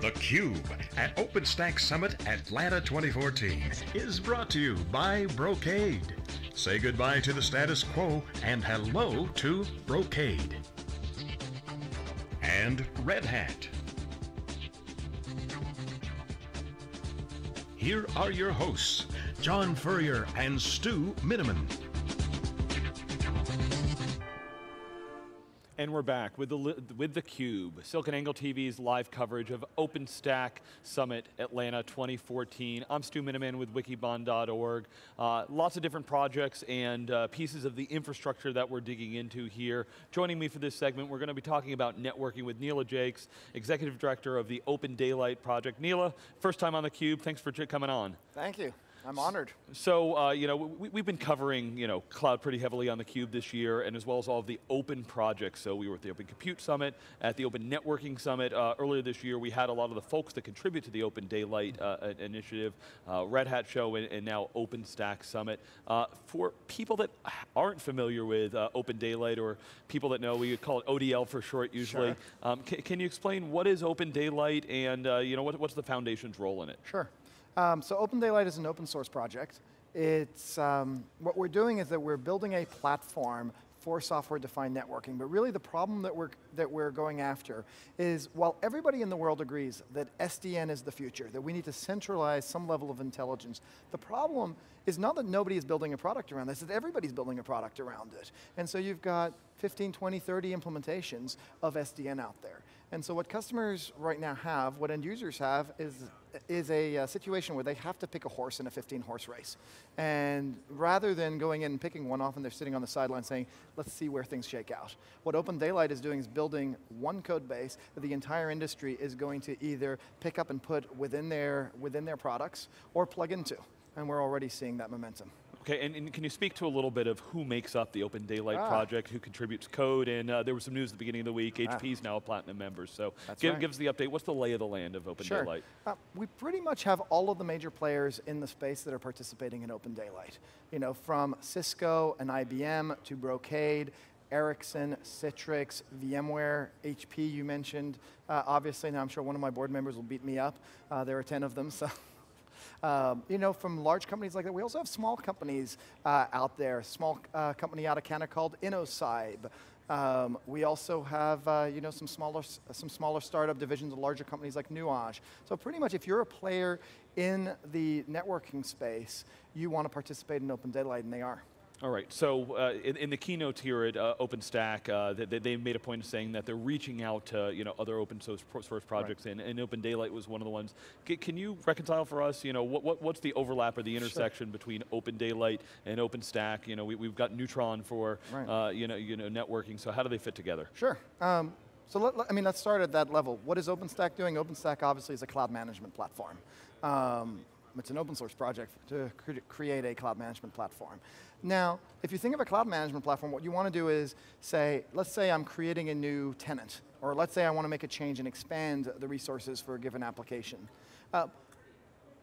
theCUBE at OpenStack Summit Atlanta 2014 is brought to you by Brocade. Say goodbye to the status quo and hello to Brocade. And Red Hat. Here are your hosts, John Furrier and Stu Miniman. And we're back with the with the Cube, SiliconANGLE TV's live coverage of OpenStack Summit Atlanta 2014. I'm Stu Miniman with Wikibon.org. Uh, lots of different projects and uh, pieces of the infrastructure that we're digging into here. Joining me for this segment, we're going to be talking about networking with Neela Jacques, Executive Director of the Open Daylight Project. Nela, first time on the Cube. Thanks for coming on. Thank you. I'm honored. So, uh, you know, we, have been covering, you know, cloud pretty heavily on theCUBE this year, and as well as all of the open projects. So we were at the Open Compute Summit, at the Open Networking Summit. Uh, earlier this year, we had a lot of the folks that contribute to the Open Daylight uh, initiative, uh, Red Hat Show, and, and now OpenStack Summit. Uh, for people that aren't familiar with uh, Open Daylight, or people that know, we call it ODL for short usually. Sure. Um, can, you explain what is Open Daylight, and you know, what, what's the foundation's role in it? Sure. Um, so Open Daylight is an open source project. It's, um, what we're doing is that we're building a platform for software-defined networking. But really the problem that we're, that we're going after is while everybody in the world agrees that SDN is the future, that we need to centralize some level of intelligence, the problem is not that nobody is building a product around this, it's that everybody's building a product around it. And so you've got 15, 20, 30 implementations of SDN out there. And so what customers right now have, what end users have, is, is a, a situation where they have to pick a horse in a 15 horse race. And rather than going in and picking one off and they're sitting on the sideline saying, let's see where things shake out. What Open Daylight is doing is building one code base that the entire industry is going to either pick up and put within their, within their products or plug into. And we're already seeing that momentum. Okay, and, and, can you speak to a little bit of who makes up the Open Daylight ah. project, who contributes code, and uh, there was some news at the beginning of the week, ah. HP is now a platinum member, so give, right. give, us the update. What's the lay of the land of Open sure. Daylight? Uh, we pretty much have all of the major players in the space that are participating in Open Daylight. You know, from Cisco and IBM to Brocade, Ericsson, Citrix, VMware, HP you mentioned. Uh, obviously, now I'm sure one of my board members will beat me up. Uh, there are 10 of them, so um, you know, from large companies like that. We also have small companies uh, out there. Small uh, company out of Canada called Inocybe. Um, we also have, uh, you know, some smaller, some smaller startup divisions of larger companies like Nuage. So pretty much if you're a player in the networking space, you want to participate in Open Daylight, and they are. All right, so uh, in, in, the keynotes here at uh, OpenStack, uh, they, they, made a point of saying that they're reaching out to you know, other open source projects, right. and, and, Open Daylight was one of the ones. C can you reconcile for us, you know, what, what, what's the overlap or the intersection sure. between Open Daylight and OpenStack? You know, we, have got Neutron for right. Uh, you, know, you know, networking, so how do they fit together? Sure. Um, so let, let, I mean, let's start at that level. What is OpenStack doing? OpenStack obviously is a cloud management platform. Um, it's an open source project to create a cloud management platform. Now, if you think of a cloud management platform, what you want to do is say, let's say I'm creating a new tenant, or let's say I want to make a change and expand the resources for a given application. Uh,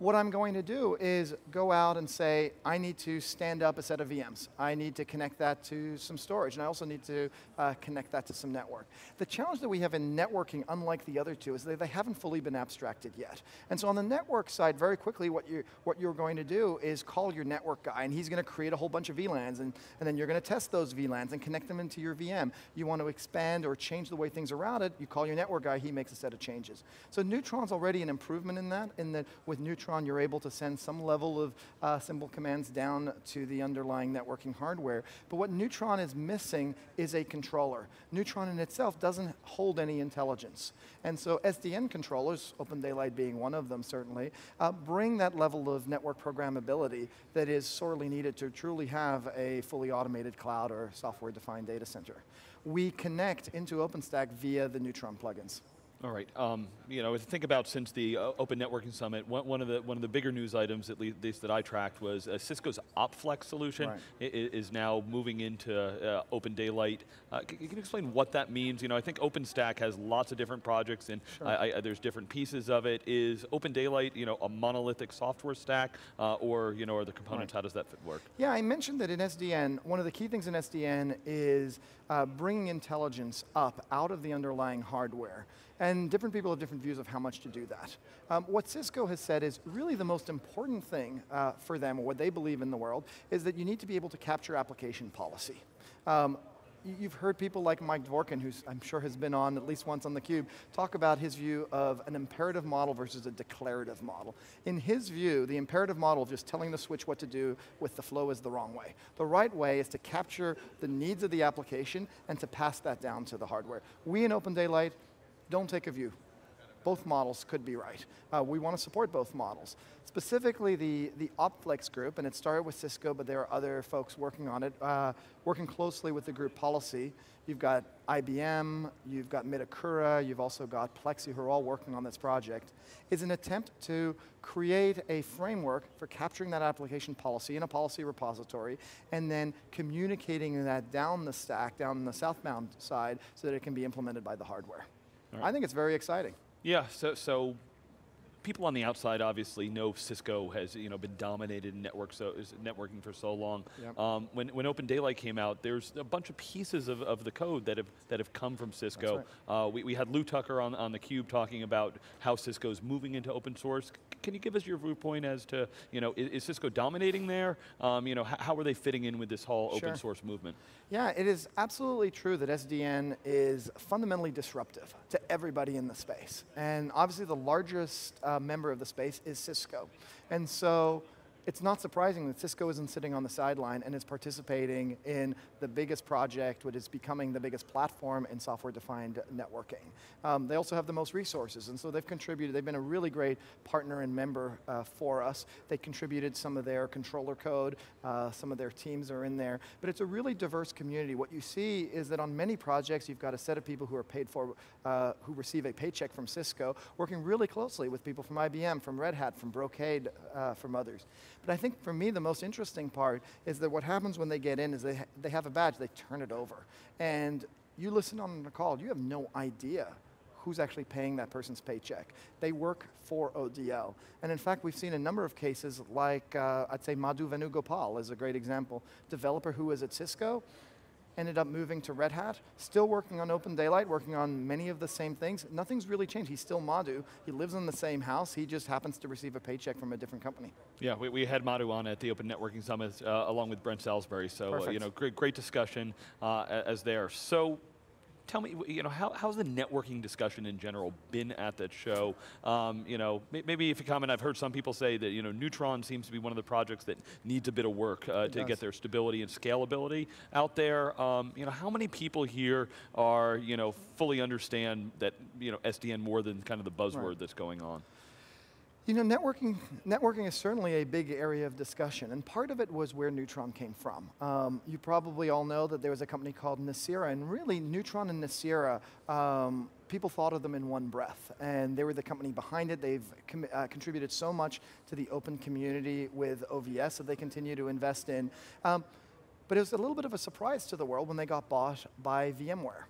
what I'm going to do is go out and say, I need to stand up a set of VMs. I need to connect that to some storage, and I also need to uh, connect that to some network. The challenge that we have in networking, unlike the other two, is that they haven't fully been abstracted yet. And so on the network side, very quickly, what, you, what you're going to do is call your network guy, and he's going to create a whole bunch of VLANs, and, and then you're going to test those VLANs and connect them into your VM. You want to expand or change the way things are routed, you call your network guy, he makes a set of changes. So Neutron's already an improvement in that, in that with Neutron, You're able to send some level of uh, symbol commands down to the underlying networking hardware. But what Neutron is missing is a controller. Neutron in itself doesn't hold any intelligence. And so SDN controllers, Open Daylight being one of them certainly, uh, bring that level of network programmability that is sorely needed to truly have a fully automated cloud or software-defined data center. We connect into OpenStack via the Neutron plugins. All right. Um, you know, think about since the uh, Open Networking Summit, one, one, of the one of the bigger news items, at least that I tracked, was uh, Cisco's OpFlex solution right. is now moving into uh, Open Daylight. Uh, can, you explain what that means? You know, I think OpenStack has lots of different projects, and sure. I, I, there's different pieces of it. Is Open Daylight, you know, a monolithic software stack, uh, or you know, are the components? Right. How does that work? Yeah, I mentioned that in SDN, one of the key things in SDN is uh, bringing intelligence up out of the underlying hardware. And different people have different views of how much to do that. Um, what Cisco has said is really the most important thing uh, for them, or what they believe in the world, is that you need to be able to capture application policy. Um, you've heard people like Mike Dvorkin, who I'm sure has been on at least once on theCUBE, talk about his view of an imperative model versus a declarative model. In his view, the imperative model, of just telling the switch what to do with the flow is the wrong way. The right way is to capture the needs of the application and to pass that down to the hardware. We in Open Daylight, don't take a view. Both models could be right. Uh, we want to support both models. Specifically the, the OpFlex group, and it started with Cisco, but there are other folks working on it, uh, working closely with the group policy. You've got IBM, you've got Midokura, you've also got Plexxi who are all working on this project, is an attempt to create a framework for capturing that application policy in a policy repository and then communicating that down the stack, down the southbound side, so that it can be implemented by the hardware. Right. I think it's very exciting. Yeah, so, so people on the outside obviously know Cisco has you know been dominated in network so networking for so long. Yep. Um, when when Open Daylight came out, there's a bunch of pieces of, of the code that have that have come from Cisco. Right. Uh, we, we had Lew Tucker on on the Cube talking about how Cisco's moving into open source. Can you give us your viewpoint as to you know is, is Cisco dominating there? Um, you know how, are they fitting in with this whole sure. open source movement? Yeah, it is absolutely true that SDN is fundamentally disruptive to everybody in the space, and obviously the largest. Uh, member of the space is Cisco. And so it's not surprising that Cisco isn't sitting on the sideline and is participating in the biggest project, which is becoming the biggest platform in software-defined networking. Um, they also have the most resources, and so they've contributed, they've been a really great partner and member uh, for us. They contributed some of their controller code, uh, some of their teams are in there, but it's a really diverse community. What you see is that on many projects, you've got a set of people who are paid for, uh, who receive a paycheck from Cisco, working really closely with people from IBM, from Red Hat, from Brocade, uh, from others. But I think for me, the most interesting part is that what happens when they get in is they, ha they have a badge, they turn it over. And you listen on the call, you have no idea who's actually paying that person's paycheck. They work for ODL. And in fact, we've seen a number of cases like, uh, I'd say Madhu Venugopal is a great example. Developer who was at Cisco, ended up moving to Red Hat, still working on Open Daylight, working on many of the same things. Nothing's really changed. He's still Madhu. He lives in the same house. He just happens to receive a paycheck from a different company. Yeah, we, we had Madhu on at the Open Networking Summit uh, along with Brent Salisbury. So, uh, you know, great, great discussion uh, as there. So, tell me, you know, how, how's the networking discussion in general been at that show? Um, you know, maybe if you comment, I've heard some people say that, you know, Neutron seems to be one of the projects that needs a bit of work uh, to does. get their stability and scalability out there. Um, you know, how many people here are, you know, fully understand that, you know, SDN more than kind of the buzzword right. that's going on? You know, networking, networking is certainly a big area of discussion, and part of it was where Neutron came from. Um, you probably all know that there was a company called Nicira, and really Neutron and Nicira, um, people thought of them in one breath, and they were the company behind it. They've uh, contributed so much to the open community with OVS that they continue to invest in. Um, but it was a little bit of a surprise to the world when they got bought by VMware.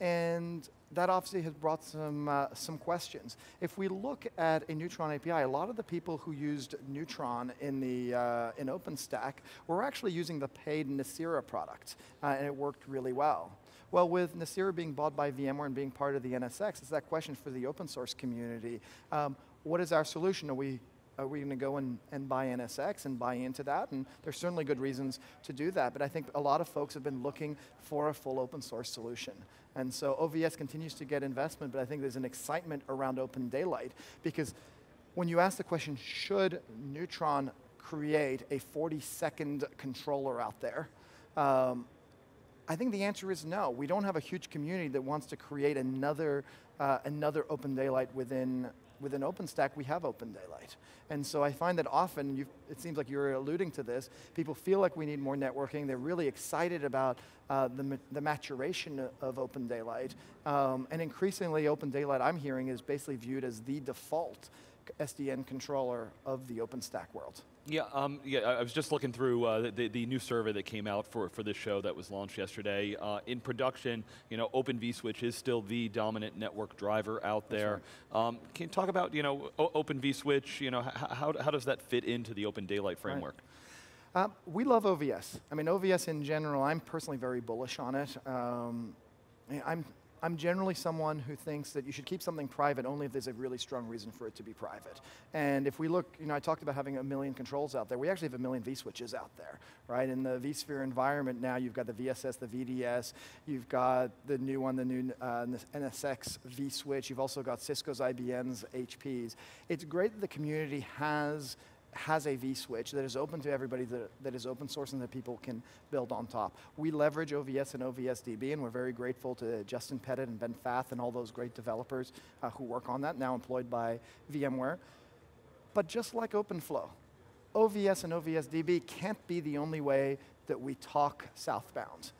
And that obviously has brought some, uh, some questions. If we look at a Neutron API, a lot of the people who used Neutron in, the, uh, in OpenStack were actually using the paid Nicira product, uh, and it worked really well. Well, with Nicira being bought by VMware and being part of the NSX, it's that question for the open source community. Um, what is our solution? Are we are we going to go and, and buy NSX and buy into that? And there's certainly good reasons to do that, but I think a lot of folks have been looking for a full open source solution. And so OVS continues to get investment, but I think there's an excitement around Open Daylight because when you ask the question, should Neutron create a 40 second controller out there? Um, I think the answer is no. We don't have a huge community that wants to create another, uh, another Open Daylight within within OpenStack, we have Open Daylight. And so I find that often, it seems like you're alluding to this, people feel like we need more networking, they're really excited about uh, the, the maturation of Open Daylight, um, and increasingly Open Daylight I'm hearing is basically viewed as the default SDN controller of the OpenStack world. Yeah, um, yeah. I was just looking through uh, the, the new survey that came out for, for this show that was launched yesterday. Uh, in production, you know, Open vSwitch is still the dominant network driver out there. Right. Um, can you talk about, you know, o Open vSwitch? You know, how, how does that fit into the Open Daylight framework? Right. Uh, we love OVS. I mean, OVS in general, I'm personally very bullish on it. Um, I'm I'm generally someone who thinks that you should keep something private only if there's a really strong reason for it to be private. And if we look, you know, I talked about having a million controls out there. We actually have a million vSwitches out there, right? In the vSphere environment now, you've got the VSS, the VDS, you've got the new one, the new uh, NSX vSwitch, you've also got Cisco's, IBM's, HP's. It's great that the community has has a vSwitch that is open to everybody, that, that is open source and that people can build on top. We leverage OVS and OVSDB and we're very grateful to Justin Pettit and Ben Pfaff and all those great developers uh, who work on that, now employed by VMware. But just like OpenFlow, OVS and OVSDB can't be the only way that we talk southbound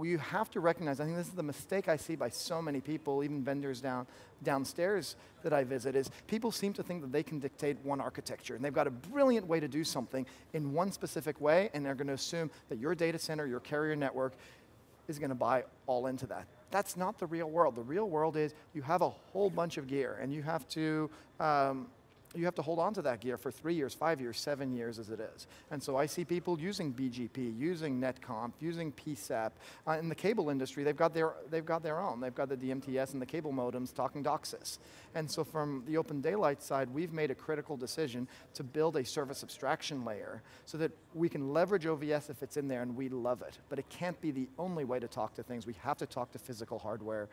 you have to recognize, I think this is the mistake I see by so many people, even vendors down, downstairs that I visit, is people seem to think that they can dictate one architecture. And they've got a brilliant way to do something in one specific way, and they're going to assume that your data center, your carrier network, is going to buy all into that. That's not the real world. The real world is you have a whole bunch of gear, and you have to um, you have to hold on to that gear for three years, five years, seven years as it is. And so I see people using BGP, using NetConf, using PCEP. Uh, in the cable industry, they've got, their, they've got their own. They've got the CMTS and the cable modems talking DOCSIS. And so from the Open Daylight side, we've made a critical decision to build a service abstraction layer so that we can leverage OVS if it's in there and we love it. But it can't be the only way to talk to things. We have to talk to physical hardware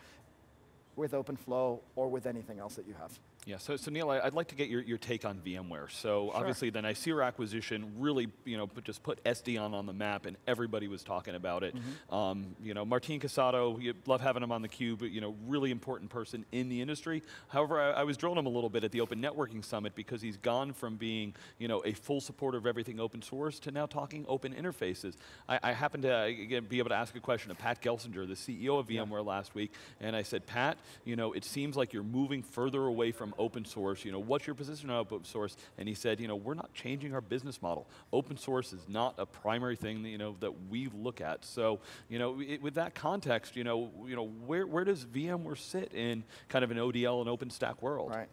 with OpenFlow or with anything else that you have. Yeah, so, so Neil, I, would like to get your, your take on VMware. So sure. obviously the Nicira acquisition really, you know, just put SDN on the map and everybody was talking about it. Mm -hmm. um, you know, Martin Casado, you love having him on the cube, you know, really important person in the industry. However, I, I, was drilling him a little bit at the Open Networking Summit because he's gone from being, you know, a full supporter of everything open source to now talking open interfaces. I, I happened to again, be able to ask a question of Pat Gelsinger, the CEO of VMware yeah. last week, and I said, Pat, you know, it seems like you're moving further away from open source, you know, what's your position on open source? And he said, you know, we're not changing our business model. Open source is not a primary thing that, you know, that we look at. So, you know, it, with that context, you know, you know, where, where does VMware sit in kind of an ODL and OpenStack world? Right.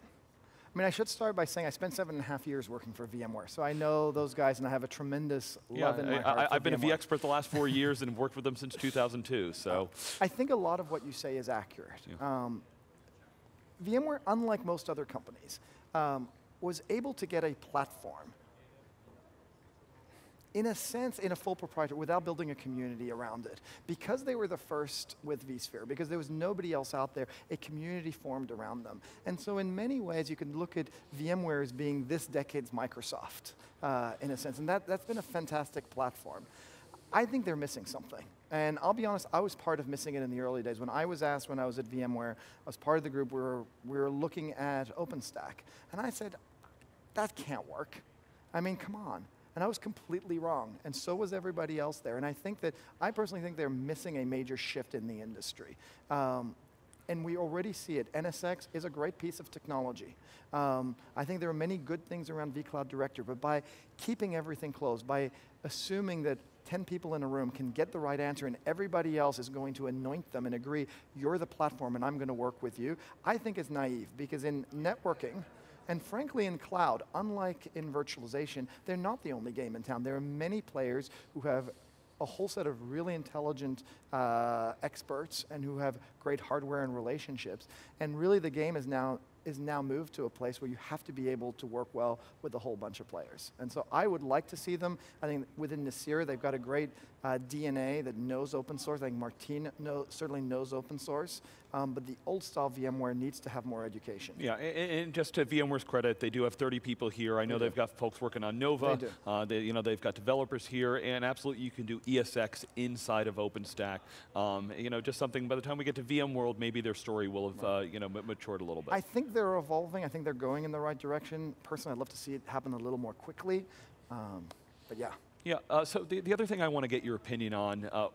I mean, I should start by saying I spent seven and a half years working for VMware, so I know those guys and I have a tremendous yeah, love in my heart I, have been VMware. a vExpert the last four years and worked with them since 2002, so. I think a lot of what you say is accurate. Yeah. Um, VMware, unlike most other companies, um, was able to get a platform in a sense, in a full proprietary, without building a community around it. Because they were the first with vSphere, because there was nobody else out there, a community formed around them. And so in many ways, you can look at VMware as being this decade's Microsoft, uh, in a sense. And that, that's been a fantastic platform. I think they're missing something. And I'll be honest, I was part of missing it in the early days. When I was asked when I was at VMware, I was part of the group where we were looking at OpenStack. And I said, that can't work. I mean, come on. And I was completely wrong, and so was everybody else there. And I think that, I personally think they're missing a major shift in the industry. Um, and we already see it. NSX is a great piece of technology. Um, I think there are many good things around vCloud Director, but by keeping everything closed, by assuming that 10 people in a room can get the right answer and everybody else is going to anoint them and agree, you're the platform and I'm going to work with you, I think is naive because in networking, and frankly in cloud, unlike in virtualization, they're not the only game in town. There are many players who have a whole set of really intelligent uh, experts and who have great hardware and relationships. And really the game is now is now moved to a place where you have to be able to work well with a whole bunch of players. And so I would like to see them, I think within Nicira, they've got a great uh, DNA that knows open source. I think Martin know, certainly knows open source, um, but the old style VMware needs to have more education. Yeah, and, and, just to VMware's credit, they do have 30 people here. I know they they've got folks working on Nova. They do. Uh, they, you know, they've got developers here, and absolutely you can do ESX inside of OpenStack. Um, you know, just something, by the time we get to VMworld, maybe their story will have uh, you know, matured a little bit. I think they're evolving. I think they're going in the right direction. Personally, I'd love to see it happen a little more quickly. Um, but yeah. Yeah, uh, so the, the other thing I want to get your opinion on, uh,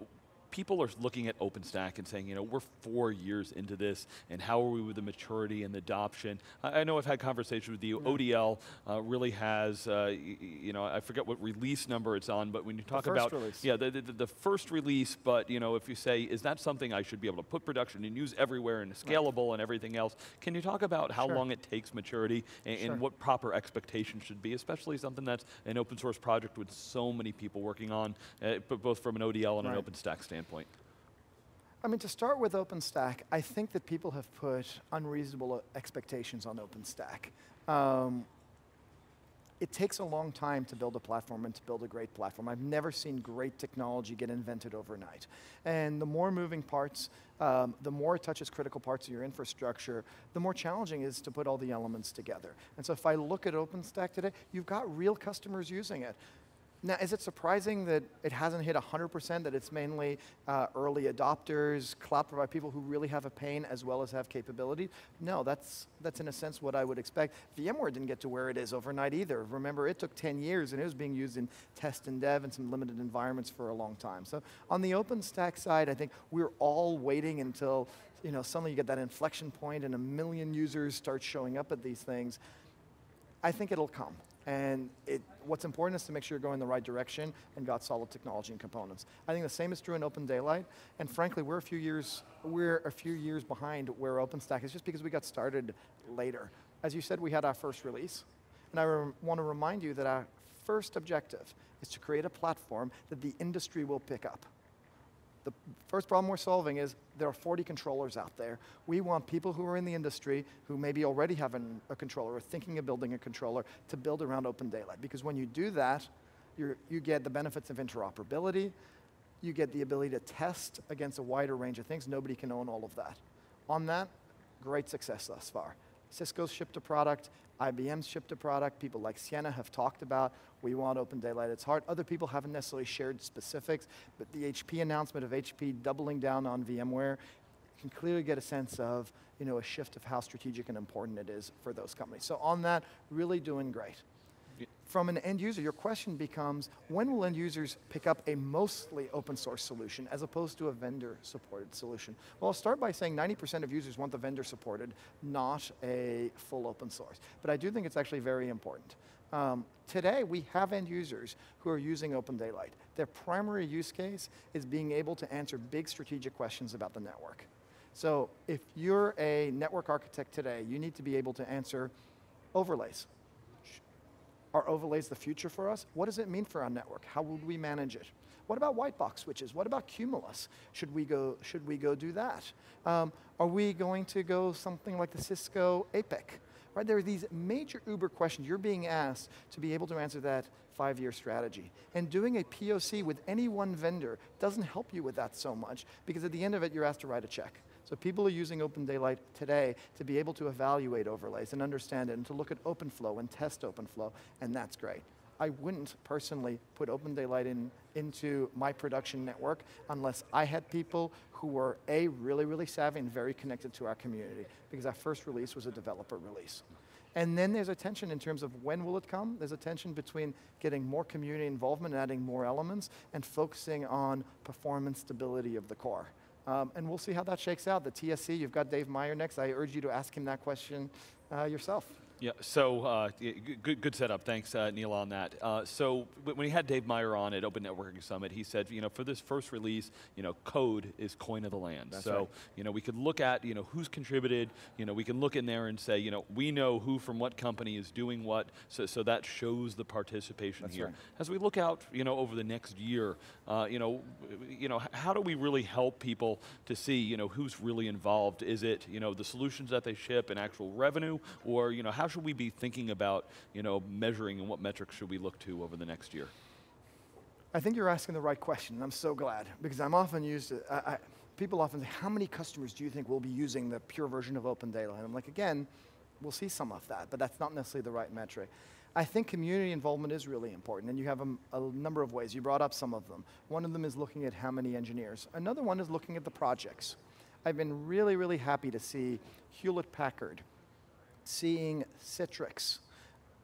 people are looking at OpenStack and saying, you know, we're four years into this, and how are we with the maturity and the adoption? I, I know I've had conversations with you. ODL uh, really has, uh, you know, I forget what release number it's on, but when you talk about, release. yeah, the, the, the, first release. But you know, if you say, is that something I should be able to put production and use everywhere and scalable right. and everything else? Can you talk about how sure. long it takes maturity and, sure. and what proper expectations should be, especially something that's an open source project with so many people working on, uh, both from an ODL and right. an OpenStack standpoint? Standpoint? I mean, to start with OpenStack, I think that people have put unreasonable expectations on OpenStack. Um, it takes a long time to build a platform and to build a great platform. I've never seen great technology get invented overnight. And the more moving parts, um, the more it touches critical parts of your infrastructure, the more challenging it is to put all the elements together. And so if I look at OpenStack today, you've got real customers using it. Now, is it surprising that it hasn't hit 100%, that it's mainly uh, early adopters, cloud provider, people who really have a pain as well as have capability? No, that's, that's in a sense what I would expect. VMware didn't get to where it is overnight either. Remember, it took 10 years and it was being used in test and dev and some limited environments for a long time. So on the OpenStack side, I think we're all waiting until you know, suddenly you get that inflection point and a million users start showing up at these things. I think it'll come. And it, what's important is to make sure you're going the right direction and got solid technology and components. I think the same is true in Open Daylight. And frankly, we're a few years, we're a few years behind where OpenStack is just because we got started later. As you said, we had our first release. And I want to remind you that our first objective is to create a platform that the industry will pick up. The first problem we're solving is there are 40 controllers out there. We want people who are in the industry, who maybe already have an, a controller or thinking of building a controller, to build around Open Daylight. Because when you do that, you get the benefits of interoperability, you get the ability to test against a wider range of things. Nobody can own all of that. On that, great success thus far. Cisco's shipped a product, IBM's shipped a product, people like Ciena have talked about, we want Open Daylight at its heart. Other people haven't necessarily shared specifics, but the HP announcement of HP doubling down on VMware can clearly get a sense of you know, a shift of how strategic and important it is for those companies. So on that, really doing great from an end user, your question becomes, when will end users pick up a mostly open source solution as opposed to a vendor supported solution? Well, I'll start by saying 90% of users want the vendor supported, not a full open source. But I do think it's actually very important. Um, today, we have end users who are using Open Daylight. Their primary use case is being able to answer big strategic questions about the network. So if you're a network architect today, you need to be able to answer overlays. Are overlays the future for us? What does it mean for our network? How would we manage it? What about white box switches? What about Cumulus? Should we go, should we go do that? Um, are we going to go something like the Cisco APIC? Right, there are these major Uber questions you're being asked to be able to answer that five-year strategy. And doing a POC with any one vendor doesn't help you with that so much because at the end of it, you're asked to write a check. So people are using Open Daylight today to be able to evaluate overlays and understand it and to look at OpenFlow and test OpenFlow, and that's great. I wouldn't personally put Open Daylight in, into my production network unless I had people who were A, really, really savvy and very connected to our community, because our first release was a developer release. And then there's a tension in terms of when will it come. There's a tension between getting more community involvement and adding more elements and focusing on performance stability of the core. Um, and we'll see how that shakes out. The TSC, you've got Dave Meyer next. I urge you to ask him that question uh, yourself. Yeah, so uh, good, good setup. Thanks, uh, Neil, on that. Uh, so when we had Dave Meyer on at Open Networking Summit, he said, you know, for this first release, you know, code is coin of the land. That's so, right. you know, we could look at, you know, who's contributed. You know, we can look in there and say, you know, we know who from what company is doing what. So, so that shows the participation That's here. right. As we look out, you know, over the next year, uh, you know, you know, how do we really help people to see, you know, who's really involved? Is it, you know, the solutions that they ship and actual revenue, or, you know, how should we be thinking about you know, measuring and what metrics should we look to over the next year? I think you're asking the right question, and I'm so glad, because I'm often used to, I, I, people often say, how many customers do you think will be using the pure version of Open Data? And I'm like, again, we'll see some of that, but that's not necessarily the right metric. I think community involvement is really important, and you have a, a, number of ways. You brought up some of them. One of them is looking at how many engineers. Another one is looking at the projects. I've been really, really happy to see Hewlett Packard, seeing Citrix,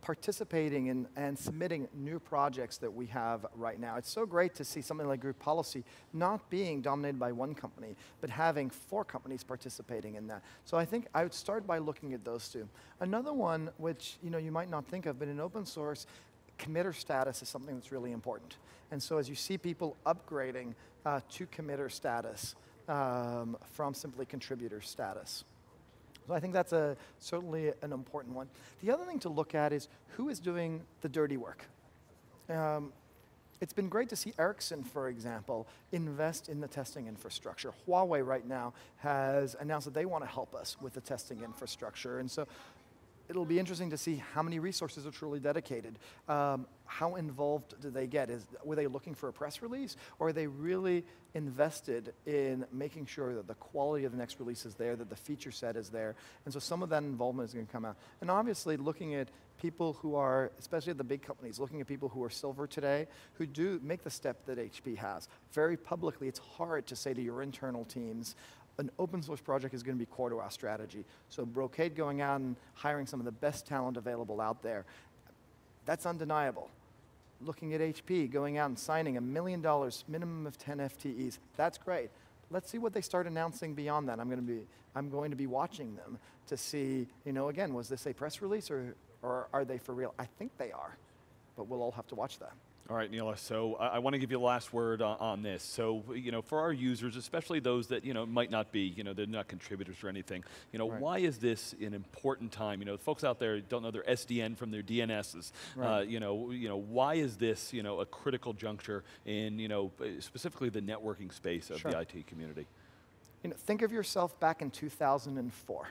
participating in and submitting new projects that we have right now. It's so great to see something like group policy not being dominated by one company, but having four companies participating in that. So I think I would start by looking at those two. Another one, which you know you might not think of, but in open source, committer status is something that's really important. And so as you see people upgrading uh, to committer status um, from simply contributor status. So I think that's a, certainly an important one. The other thing to look at is who is doing the dirty work. Um, it's been great to see Ericsson, for example, invest in the testing infrastructure. Huawei right now has announced that they want to help us with the testing infrastructure. And so it'll be interesting to see how many resources are truly dedicated. Um, how involved do they get? Is, were they looking for a press release, or are they really invested in making sure that the quality of the next release is there, that the feature set is there? And so some of that involvement is going to come out. And obviously, looking at people who are, especially at the big companies, looking at people who are silver today, who do make the step that HP has. Very publicly, it's hard to say to your internal teams, an open source project is going to be core to our strategy. So Brocade going out and hiring some of the best talent available out there, that's undeniable. Looking at HP, going out and signing a million dollars, minimum of 10 FTEs, that's great. Let's see what they start announcing beyond that. I'm going to be, I'm going to be watching them to see, you know, again, was this a press release or, or are they for real? I think they are, but we'll all have to watch that. All right, Neela. So I, I want to give you the last word on, on, this. So you know, for our users, especially those that you know might not be, you know, they're not contributors or anything. You know, right. why is this an important time? You know, folks out there don't know their SDN from their DNSs. Right. Uh, you know, you know, why is this you know a critical juncture in you know specifically the networking space of sure. the IT community? You know, think of yourself back in 2004.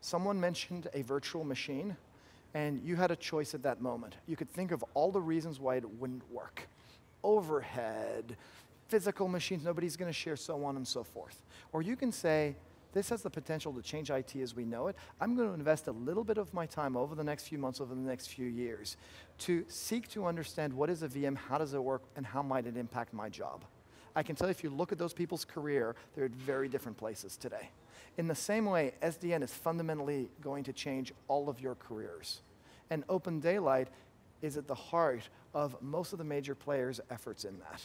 Someone mentioned a virtual machine and you had a choice at that moment. You could think of all the reasons why it wouldn't work. Overhead, physical machines nobody's going to share, so on and so forth. Or you can say, this has the potential to change IT as we know it. I'm going to invest a little bit of my time over the next few months, over the next few years, to seek to understand what is a VM, how does it work, and how might it impact my job. I can tell you if you look at those people's career, they're at very different places today. In the same way, SDN is fundamentally going to change all of your careers. And Open Daylight is at the heart of most of the major players' efforts in that.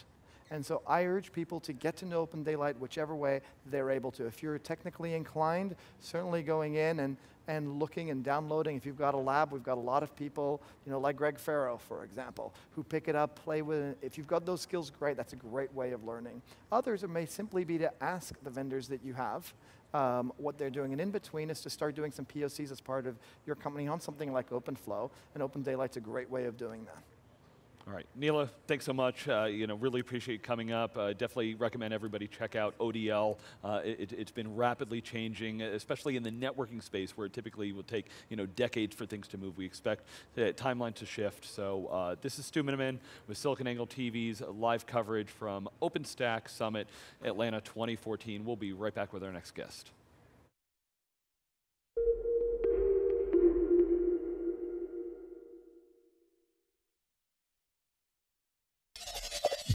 And so I urge people to get to know Open Daylight whichever way they're able to. If you're technically inclined, certainly going in and, and looking and downloading. If you've got a lab, we've got a lot of people, you know, like Greg Ferro, for example, who pick it up, play with it. If you've got those skills, great, that's a great way of learning. Others, it may simply be to ask the vendors that you have um, what they're doing. And in between is to start doing some POCs as part of your company on something like OpenFlow, and Open Daylight's a great way of doing that. All right, Neela, thanks so much. Uh, you know, really appreciate coming up. Uh, definitely recommend everybody check out ODL. Uh, it, has been rapidly changing, especially in the networking space, where it typically will take you know decades for things to move. We expect the timeline to shift. So uh, this is Stu Miniman with SiliconANGLE TV's live coverage from OpenStack Summit Atlanta 2014. We'll be right back with our next guest.